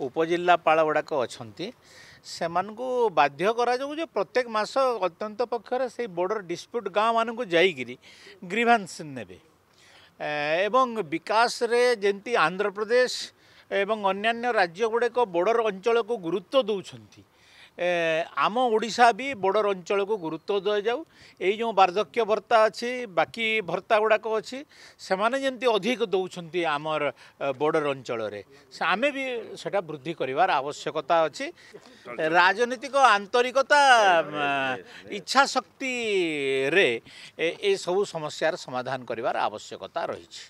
ଉପଜିଲ୍ଲାପାଳ ଗୁଡ଼ାକ ଅଛନ୍ତି ସେମାନଙ୍କୁ ବାଧ୍ୟ କରାଯାଉ ଯେ ପ୍ରତ୍ୟେକ ମାସ ଅତ୍ୟନ୍ତ ପକ୍ଷରେ ସେଇ ବର୍ଡ଼ର ଡିସ୍ପ୍ୟୁଟ୍ ଗାଁମାନଙ୍କୁ ଯାଇକିରି ଗ୍ରିଭାନ୍ସ ନେବେ ଏବଂ ବିକାଶରେ ଯେମିତି ଆନ୍ଧ୍ରପ୍ରଦେଶ ଏବଂ ଅନ୍ୟାନ୍ୟ ରାଜ୍ୟ ଗୁଡ଼ିକ ବର୍ଡ଼ର ଅଞ୍ଚଳକୁ ଗୁରୁତ୍ୱ ଦେଉଛନ୍ତି ଆମ ଓଡ଼ିଶା ବି ବର୍ଡ଼ର ଅଞ୍ଚଳକୁ ଗୁରୁତ୍ୱ ଦିଆଯାଉ। ଏଇ ଯେଉଁ ବାର୍ଦ୍ଧକ୍ୟ ଭତ୍ତା ଅଛି ବାକି ଭତ୍ତା ଗୁଡ଼ାକ ଅଛି ସେମାନେ ଯେମିତି ଅଧିକ ଦେଉଛନ୍ତି ଆମର ବର୍ଡ଼ର ଅଞ୍ଚଳରେ ଆମେ ବି ସେଟା ବୃଦ୍ଧି କରିବାର ଆବଶ୍ୟକତା ଅଛି। ରାଜନୈତିକ ଆନ୍ତରିକତା ମ, ଇଚ୍ଛା ଶକ୍ତିରେ ଏ- ଏସବୁ ସମସ୍ୟାର ସମାଧାନ କରିବାର ଆବଶ୍ୟକତା ରହିଛି।